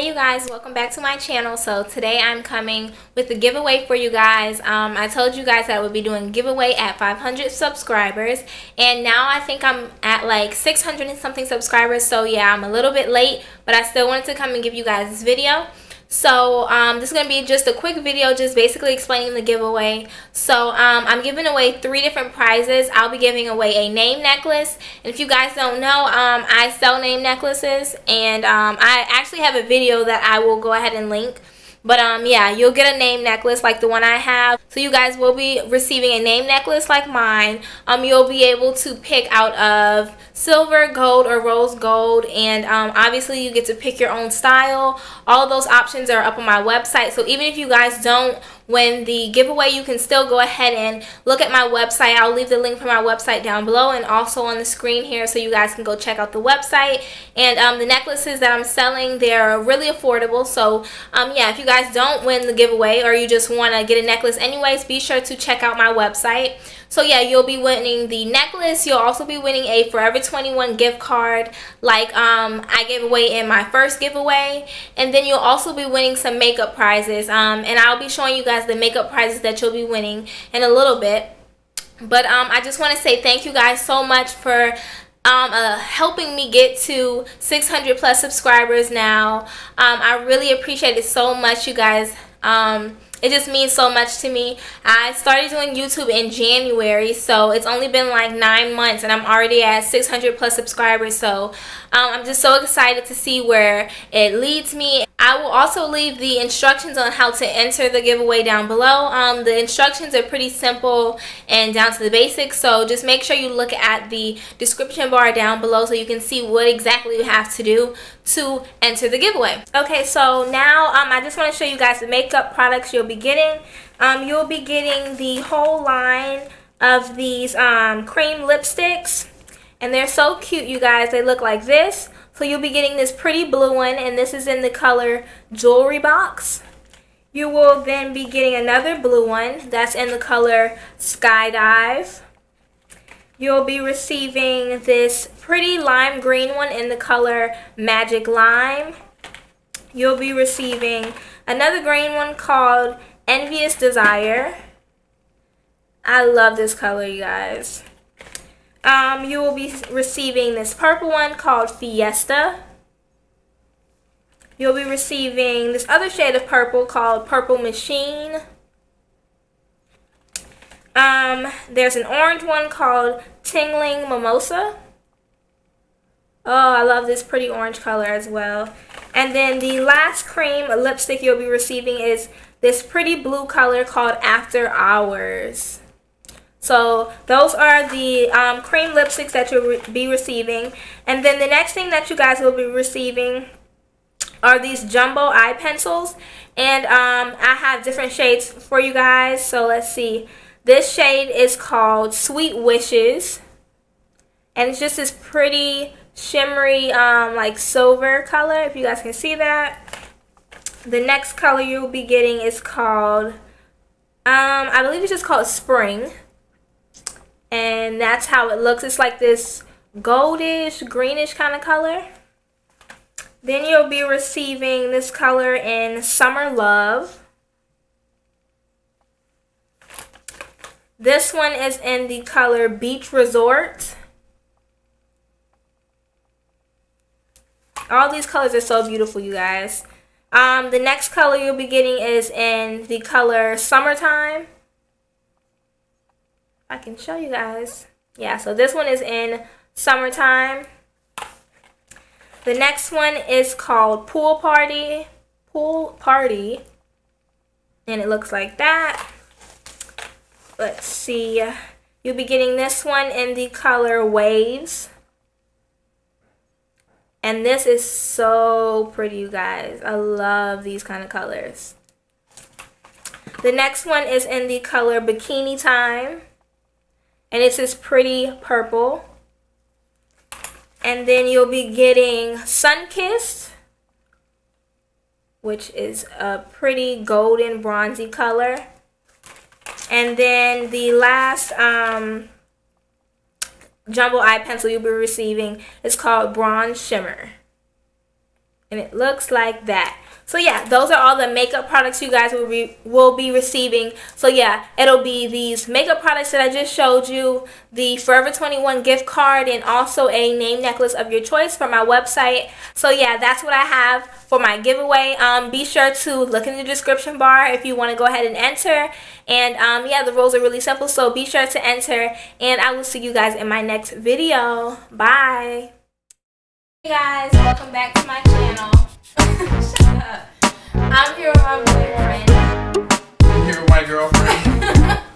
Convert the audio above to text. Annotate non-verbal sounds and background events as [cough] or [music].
Hey you guys, welcome back to my channel. So today I'm coming with a giveaway for you guys. Um, I told you guys I would be doing giveaway at 500 subscribers and now I think I'm at like 600 and something subscribers. So yeah, I'm a little bit late, but I still wanted to come and give you guys this video. So um, this is going to be just a quick video just basically explaining the giveaway. So um, I'm giving away three different prizes. I'll be giving away a name necklace. And if you guys don't know, um, I sell name necklaces. And um, I actually have a video that I will go ahead and link. But um, yeah, you'll get a name necklace like the one I have. So you guys will be receiving a name necklace like mine. Um, you'll be able to pick out of silver, gold, or rose gold. And um, obviously you get to pick your own style. All those options are up on my website. So even if you guys don't win the giveaway, you can still go ahead and look at my website. I'll leave the link for my website down below and also on the screen here so you guys can go check out the website. And um, the necklaces that I'm selling, they're really affordable. So um, yeah, if you guys don't win the giveaway or you just want to get a necklace anyways, be sure to check out my website. So yeah, you'll be winning the necklace. You'll also be winning a Forever 21 gift card like um, I gave away in my first giveaway. And then you'll also be winning some makeup prizes. Um, and I'll be showing you guys the makeup prizes that you'll be winning in a little bit. But um, I just want to say thank you guys so much for um, uh, helping me get to 600 plus subscribers now. Um, I really appreciate it so much, you guys. Um, it just means so much to me. I started doing YouTube in January, so it's only been like nine months, and I'm already at 600 plus subscribers. So um, I'm just so excited to see where it leads me. I will also leave the instructions on how to enter the giveaway down below. Um, the instructions are pretty simple and down to the basics, so just make sure you look at the description bar down below so you can see what exactly you have to do to enter the giveaway. Okay, so now um, I just want to show you guys the makeup products you'll be getting. Um, you'll be getting the whole line of these um, cream lipsticks. And they're so cute, you guys. They look like this. So you'll be getting this pretty blue one, and this is in the color Jewelry Box. You will then be getting another blue one that's in the color Skydive. You'll be receiving this pretty lime green one in the color Magic Lime. You'll be receiving another green one called Envious Desire. I love this color, you guys. Um, you will be receiving this purple one called Fiesta. You'll be receiving this other shade of purple called Purple Machine. Um, there's an orange one called Tingling Mimosa. Oh, I love this pretty orange color as well. And then the last cream lipstick you'll be receiving is this pretty blue color called After Hours. So those are the um, cream lipsticks that you'll re be receiving. And then the next thing that you guys will be receiving are these jumbo eye pencils. And um, I have different shades for you guys. So let's see. This shade is called Sweet Wishes. And it's just this pretty shimmery um, like silver color if you guys can see that. The next color you'll be getting is called, um, I believe it's just called Spring. And that's how it looks. It's like this goldish, greenish kind of color. Then you'll be receiving this color in Summer Love. This one is in the color Beach Resort. All these colors are so beautiful, you guys. Um, the next color you'll be getting is in the color Summertime. I can show you guys. Yeah, so this one is in Summertime. The next one is called Pool Party. Pool Party. And it looks like that let's see you'll be getting this one in the color waves and this is so pretty you guys I love these kind of colors the next one is in the color bikini time and it's this pretty purple and then you'll be getting Sunkissed, which is a pretty golden bronzy color and then the last um, jumbo eye pencil you'll be receiving is called Bronze Shimmer. and it looks like that. So yeah, those are all the makeup products you guys will be will be receiving. So yeah, it'll be these makeup products that I just showed you, the Forever 21 gift card, and also a name necklace of your choice from my website. So yeah, that's what I have for my giveaway. Um, be sure to look in the description bar if you want to go ahead and enter. And um, yeah, the rules are really simple, so be sure to enter. And I will see you guys in my next video. Bye. Hey guys, welcome back to my channel. [laughs] Shut up. I'm here with my boyfriend. I'm here with my girlfriend. [laughs]